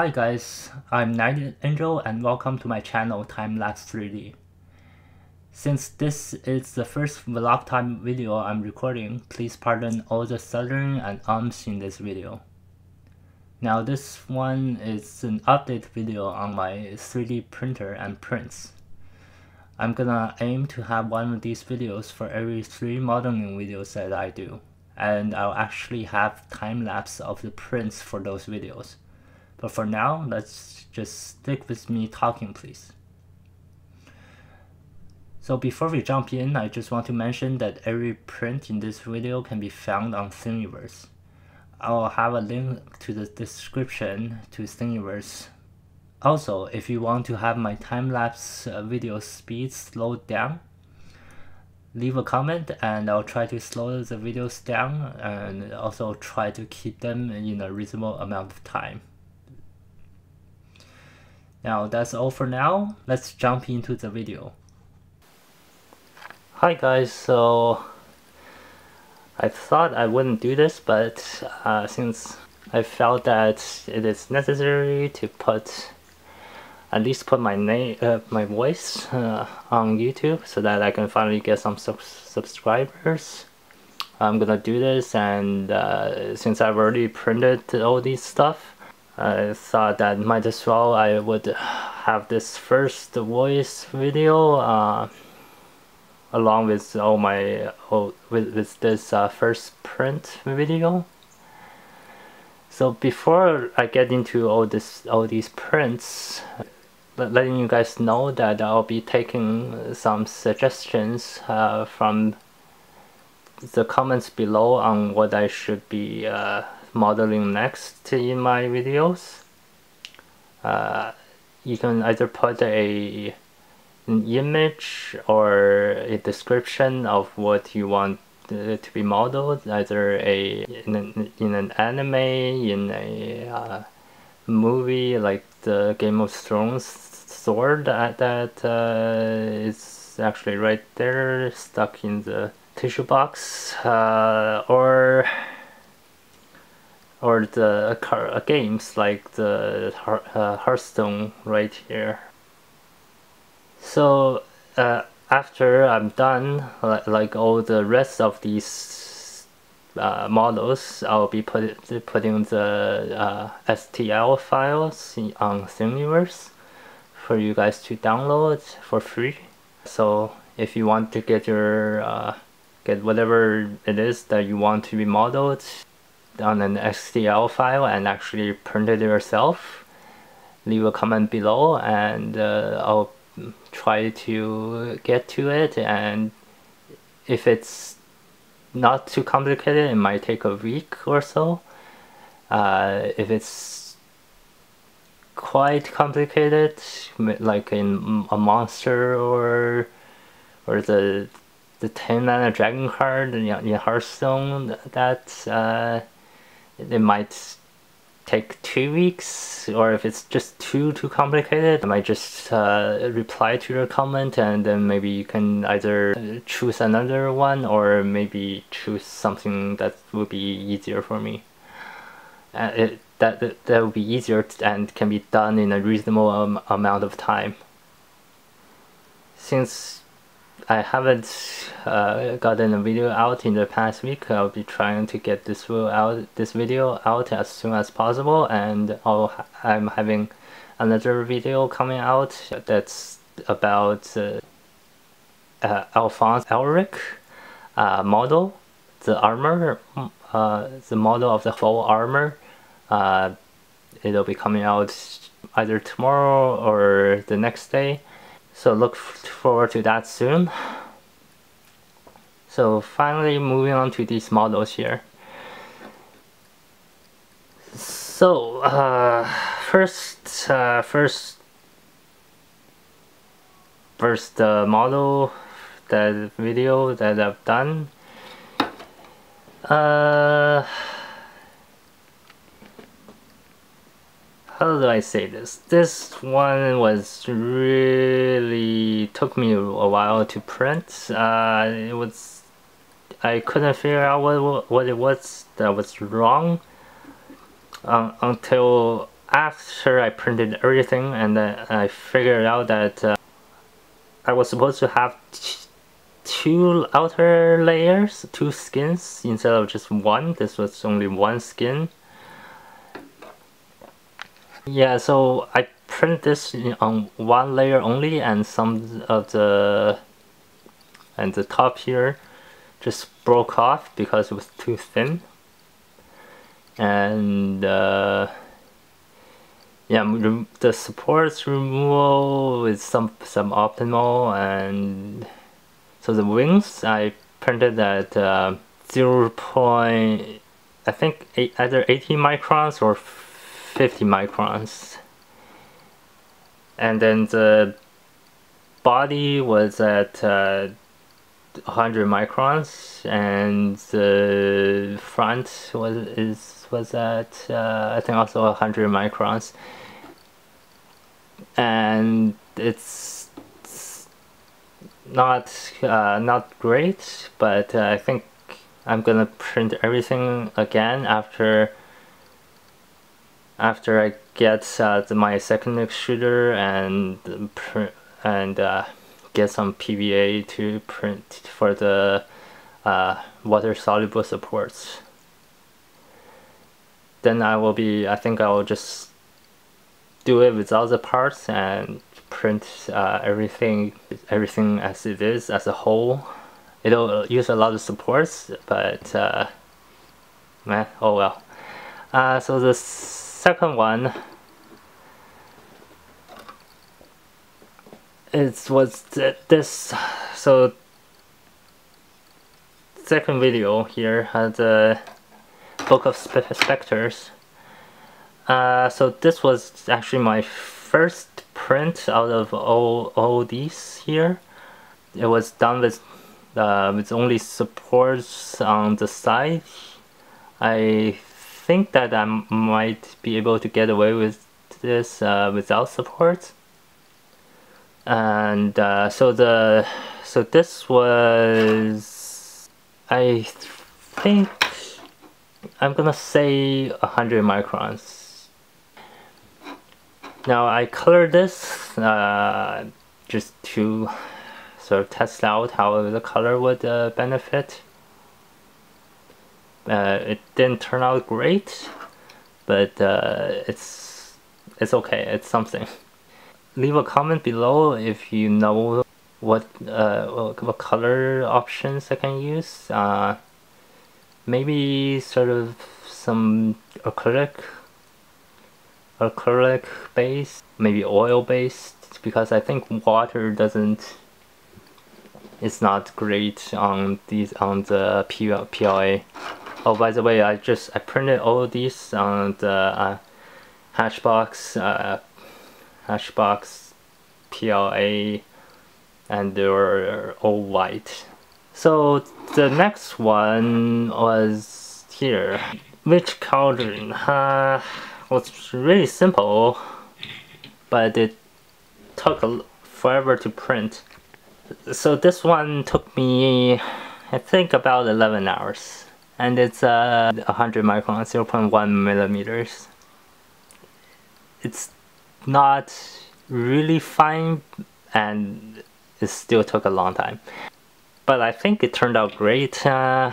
Hi guys, I'm Night Angel and welcome to my channel Timelapse 3D. Since this is the first vlog time video I'm recording, please pardon all the stuttering and ums in this video. Now this one is an update video on my 3D printer and prints. I'm gonna aim to have one of these videos for every three modeling videos that I do, and I'll actually have time lapse of the prints for those videos. But for now, let's just stick with me talking please. So before we jump in, I just want to mention that every print in this video can be found on Thingiverse. I'll have a link to the description to Thingiverse. Also, if you want to have my time-lapse uh, video speed slowed down, leave a comment and I'll try to slow the videos down and also try to keep them in a reasonable amount of time. Now that's all for now, let's jump into the video. Hi guys, so I thought I wouldn't do this, but uh, since I felt that it is necessary to put at least put my name, uh, my voice uh, on YouTube so that I can finally get some sub subscribers. I'm gonna do this, and uh, since I've already printed all these stuff, I thought that might as well I would have this first voice video uh, along with all my with, with this uh, first print video. So before I get into all this all these prints letting you guys know that I'll be taking some suggestions uh, from the comments below on what I should be uh, modeling next in my videos. Uh, you can either put a an image or a description of what you want uh, to be modeled, either a in an, in an anime, in a uh, movie like the Game of Thrones sword that, that uh, is actually right there stuck in the tissue box uh, or or the uh, games like the uh, Hearthstone right here. So uh, after I'm done, like all the rest of these uh, models, I'll be put, putting the uh, STL files on Thingiverse for you guys to download for free. So if you want to get your uh, get whatever it is that you want to be modeled on an STL file and actually print it yourself, leave a comment below and uh, I'll try to get to it and if it's not too complicated it might take a week or so. Uh, if it's quite complicated like in a monster or or the the 10 mana dragon card in, in Hearthstone that uh, it might take two weeks or if it's just too too complicated I might just uh, reply to your comment and then maybe you can either choose another one or maybe choose something that would be easier for me. Uh, it, that, that, that would be easier and can be done in a reasonable um, amount of time. Since I haven't uh, gotten a video out in the past week. I'll be trying to get this video out, this video out as soon as possible, and I'll, I'm having another video coming out that's about uh, uh, Alphonse Elric uh, model, the armor, uh, the model of the whole armor. Uh, it'll be coming out either tomorrow or the next day so look forward to that soon. So finally moving on to these models here. So uh, first, uh, first, first uh, model, that video that I've done. Uh, how do I say this? This one was really took me a while to print. Uh, it was I couldn't figure out what what it was that was wrong um, until after I printed everything and then I figured out that uh, I was supposed to have two outer layers, two skins instead of just one. This was only one skin. Yeah, so I print this on one layer only and some of the and the top here just broke off because it was too thin and uh, yeah the supports removal is some some optimal and so the wings I printed at uh, 0. Point, I think eight, either 18 microns or 50 microns. And then the body was at uh, 100 microns and the front was is was at uh, I think also 100 microns. And it's not uh, not great but uh, I think I'm gonna print everything again after after I get uh, my second extruder and and uh, get some PVA to print for the uh, water soluble supports. Then I will be I think I will just do it without the parts and print uh, everything everything as it is as a whole. It'll use a lot of supports but uh, man oh well. Uh, so this second one it was this so second video here had the book of specters uh, so this was actually my first print out of all, all these here. It was done with uh, with only supports on the side. I think that I might be able to get away with this uh, without support. And uh, so the so this was I think I'm gonna say 100 microns. Now I colored this uh, just to sort of test out how the color would uh, benefit uh, it didn't turn out great, but uh, it's it's okay. It's something. Leave a comment below if you know what uh, what color options I can use. Uh, maybe sort of some acrylic, acrylic base, maybe oil based because I think water doesn't it's not great on these on the PLA. Oh, by the way, I just I printed all these on the uh, Hashbox uh, Hatchbox PLA, and they were all white. So the next one was here. Witch Cauldron uh, was really simple, but it took a, forever to print. So this one took me, I think, about 11 hours and it's uh, 100 microns, 0.1 millimeters. It's not really fine and it still took a long time. But I think it turned out great. Uh,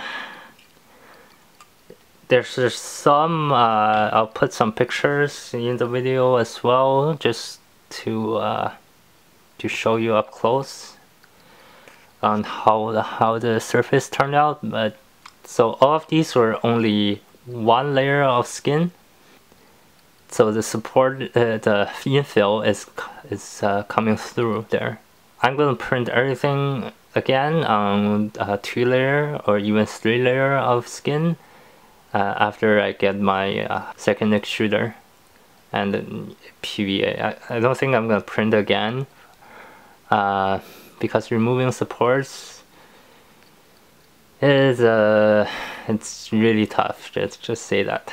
there's just some, uh, I'll put some pictures in the video as well just to uh, to show you up close on how the, how the surface turned out but so all of these were only one layer of skin. So the support, uh, the infill is is uh, coming through there. I'm gonna print everything again on a two layer or even three layer of skin uh, after I get my uh, second extruder and PVA. I, I, don't think I'm gonna print again uh, because removing supports is uh, it's really tough. Let's just say that.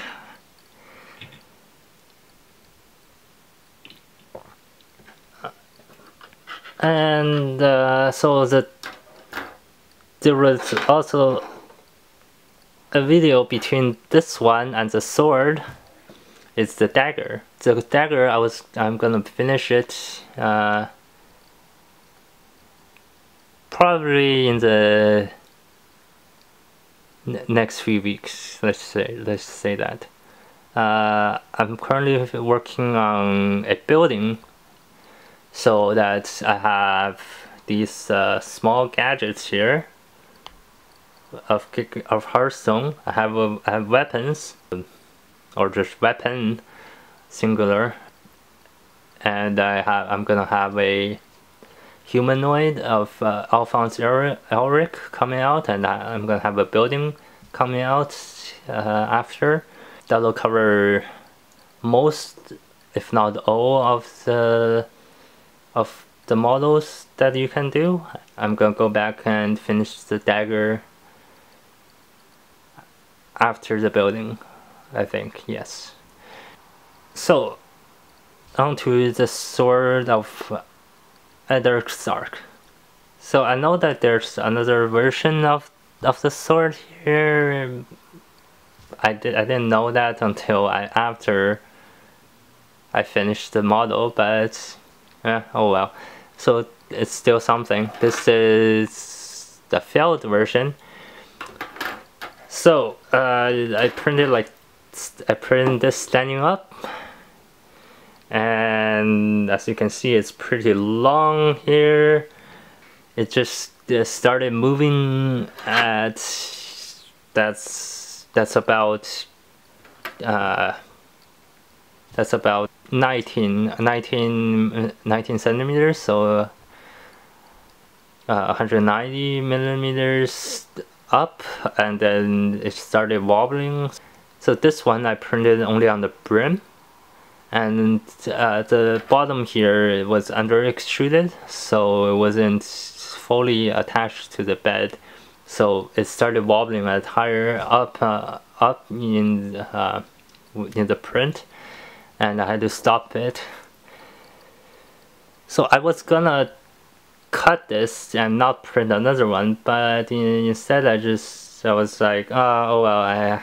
And uh, so the there was also a video between this one and the sword is the dagger. The dagger I was I'm gonna finish it uh, probably in the next few weeks. Let's say let's say that. Uh, I'm currently working on a building so that I have these uh, small gadgets here of of Hearthstone. I have have weapons or just weapon singular and I have I'm gonna have a humanoid of uh, Alphonse Elric coming out and I'm gonna have a building coming out uh, after. That'll cover most if not all of the of the models that you can do. I'm gonna go back and finish the dagger after the building I think yes. So onto the sword of Eddard So I know that there's another version of of the sword here. I did I didn't know that until I after I finished the model, but yeah, oh well. So it's still something. This is the failed version. So uh, I printed like I printed this standing up and as you can see it's pretty long here. It just uh, started moving at that's that's about uh, that's about 19 19 19 centimeters so uh, 190 millimeters up and then it started wobbling. So this one I printed only on the brim and uh, the bottom here was under extruded so it wasn't fully attached to the bed. So it started wobbling at higher up uh, up in uh, in the print and I had to stop it. So I was gonna cut this and not print another one but instead I just I was like oh, oh well I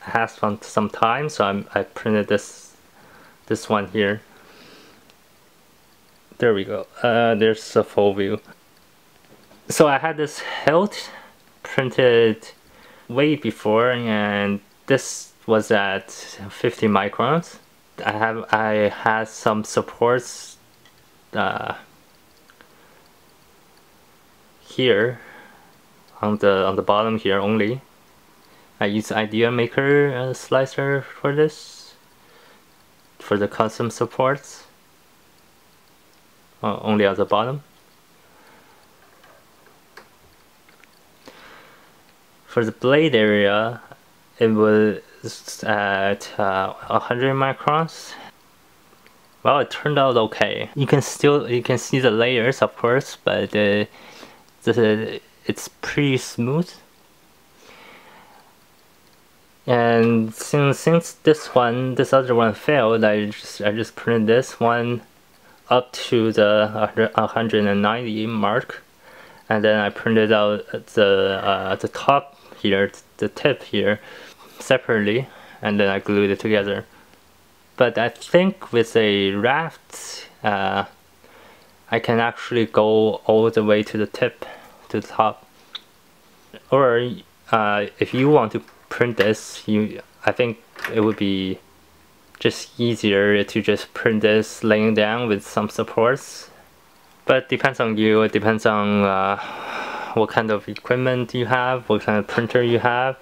have some, some time so I'm, I printed this this one here. There we go. Uh, there's a full view. So I had this hilt printed way before and this was at 50 microns. I have I had some supports uh, here on the on the bottom here only. I use IdeaMaker uh, slicer for this for the custom supports? Uh, only at the bottom? For the blade area it was at uh, 100 microns. Well it turned out okay. You can still you can see the layers of course but uh, the, it's pretty smooth and since since this one this other one failed I just I just printed this one up to the 190 mark. And then I printed out the uh, the top here the tip here separately. And then I glued it together. But I think with a raft uh, I can actually go all the way to the tip to the top. Or uh, if you want to print this, you I think it would be just easier to just print this laying down with some supports. But depends on you, it depends on uh, what kind of equipment you have, what kind of printer you have.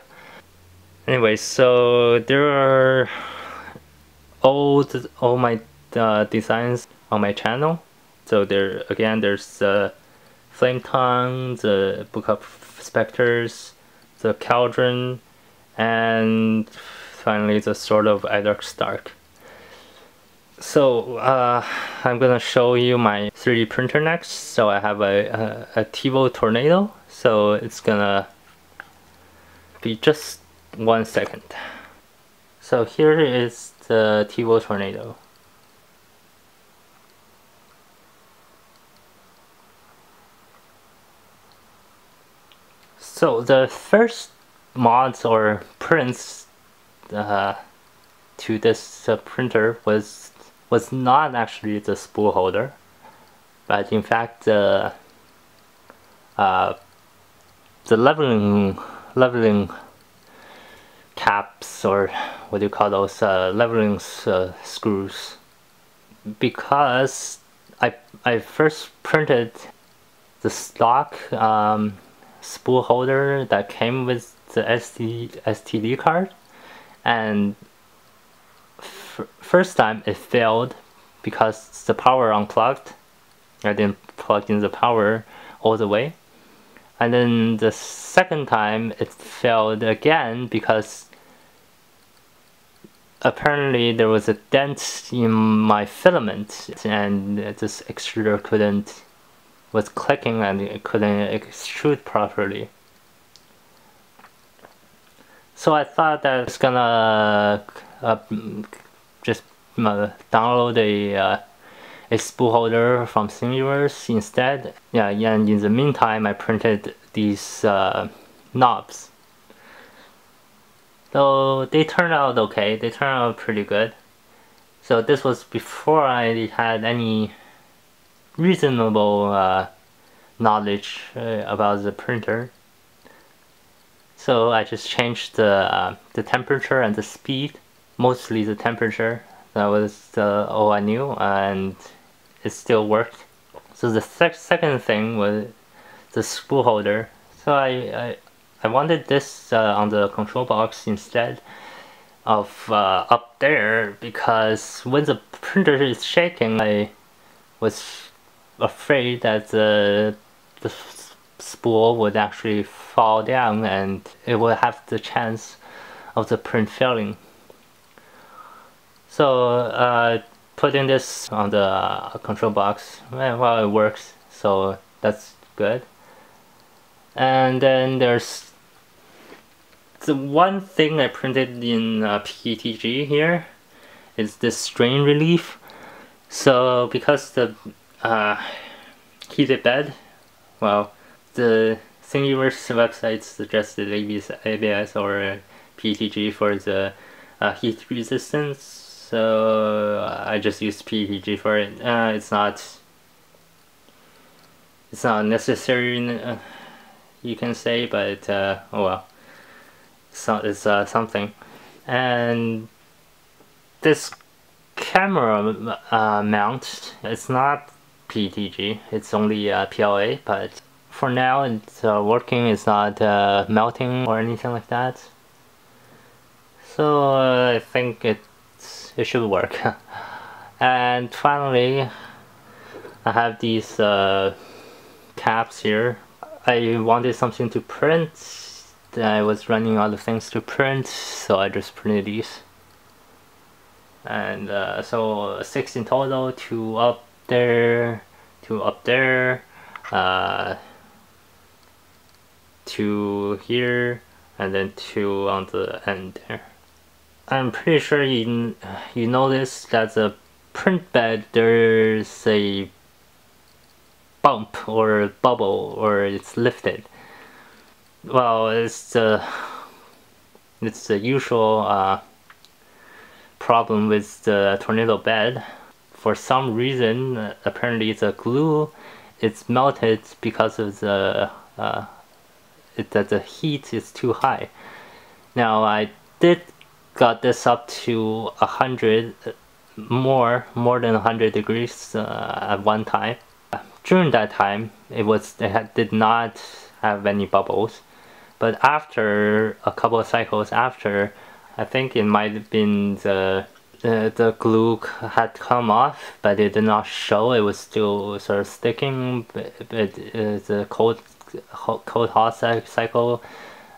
Anyway, so there are all, all my uh, designs on my channel. So there again, there's the Flame Tongue, the Book of Spectres, the Cauldron, and finally the Sword of Eddard Stark. So uh, I'm gonna show you my 3D printer next. So I have a, a, a Tevo Tornado. So it's gonna be just one second. So here is the Tevo Tornado. So the first mods or prints uh, to this uh, printer was was not actually the spool holder, but in fact the uh, the leveling leveling caps or what do you call those uh, leveling uh, screws. Because I I first printed the stock um, spool holder that came with the SD, STD card. And first time it failed because the power unplugged. I didn't plug in the power all the way. And then the second time it failed again because apparently there was a dent in my filament and this extruder couldn't was clicking and it couldn't extrude properly. So I thought that I was gonna uh, just uh, download a uh, a spool holder from Thingiverse instead. Yeah and in the meantime I printed these uh, knobs. So they turned out okay, they turned out pretty good. So this was before I had any reasonable uh, knowledge uh, about the printer. So I just changed the, uh, the temperature and the speed, mostly the temperature. That was uh, all I knew and it still worked. So the sec second thing was the spool holder. So I, I, I wanted this uh, on the control box instead of uh, up there because when the printer is shaking I was afraid that the, the spool would actually fall down and it would have the chance of the print failing. So uh, putting this on the control box, well it works so that's good. And then there's the one thing I printed in uh, PETG here is this strain relief. So because the uh, heated bed, well, the Thingiverse website suggested ABS, ABS or PETG for the uh, heat resistance. So I just used PETG for it. Uh, it's not it's not necessary, uh, you can say, but uh, oh well so it's uh, something and this camera mount it's not PETG it's only uh, PLA but for now it's uh, working it's not uh, melting or anything like that. So uh, I think it's, it should work. And finally I have these caps here. I wanted something to print. I was running out of things to print so I just printed these. And uh, so six in total two up there two up there uh, two here and then two on the end there I'm pretty sure you you notice that the print bed there's a bump or bubble or it's lifted well, it's the it's the usual uh, problem with the tornado bed. For some reason, uh, apparently the glue. It's melted because of the uh, it, that the heat is too high. Now I did got this up to a hundred more more than 100 degrees uh, at one time. During that time it was it had, did not have any bubbles. But after a couple of cycles after, I think it might have been the the, the glue had come off, but it did not show. It was still sort of sticking. But, but uh, the cold cold hot cycle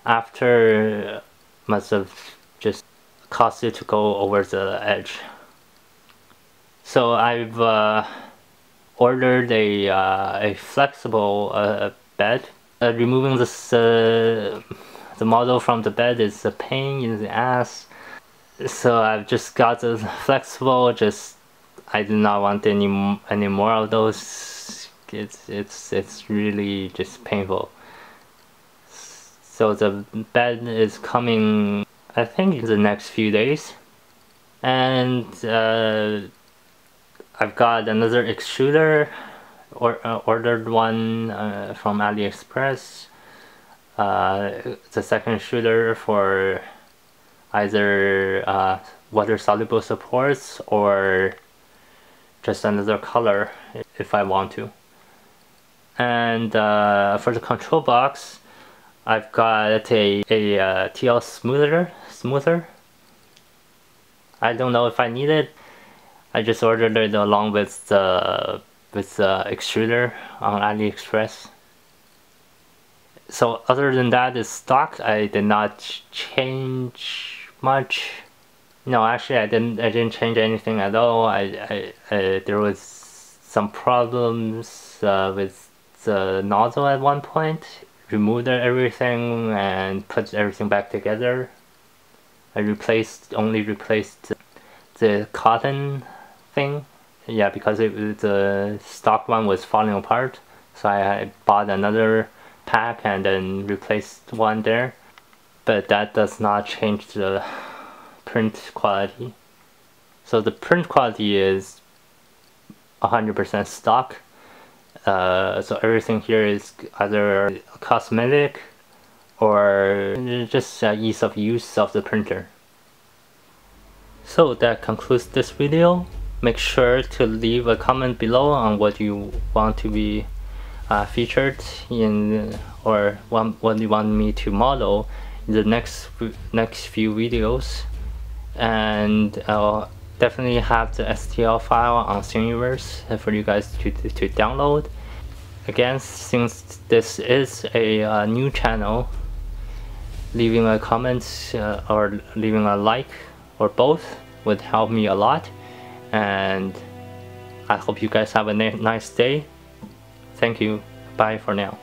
after must have just caused it to go over the edge. So I've uh, ordered a uh, a flexible uh, bed uh, removing this uh, the model from the bed is a pain in the ass so I've just got the flexible just I do not want any any more of those. It's it's it's really just painful. So the bed is coming I think in the next few days. And uh, I've got another extruder or uh, ordered one uh, from AliExpress. Uh, the second extruder for either uh, water soluble supports or just another color if I want to. And uh, for the control box I've got a, a uh, TL smoother smoother. I don't know if I need it. I just ordered it along with the with the extruder on AliExpress. So other than that is stock I did not change much. No actually I didn't I didn't change anything at all. I, I there was some problems uh, with the nozzle at one point. Removed everything and put everything back together. I replaced only replaced the cotton thing. Yeah because it, the stock one was falling apart. So I bought another pack and then replaced one there but that does not change the print quality. So the print quality is 100% stock. Uh, so everything here is either cosmetic or just uh, ease of use of the printer. So that concludes this video. Make sure to leave a comment below on what you want to be uh, featured in or what, what you want me to model in the next next few videos. And I'll definitely have the STL file on Thingiverse for you guys to, to, to download. Again since this is a uh, new channel leaving a comment uh, or leaving a like or both would help me a lot. And I hope you guys have a nice day. Thank you. Bye for now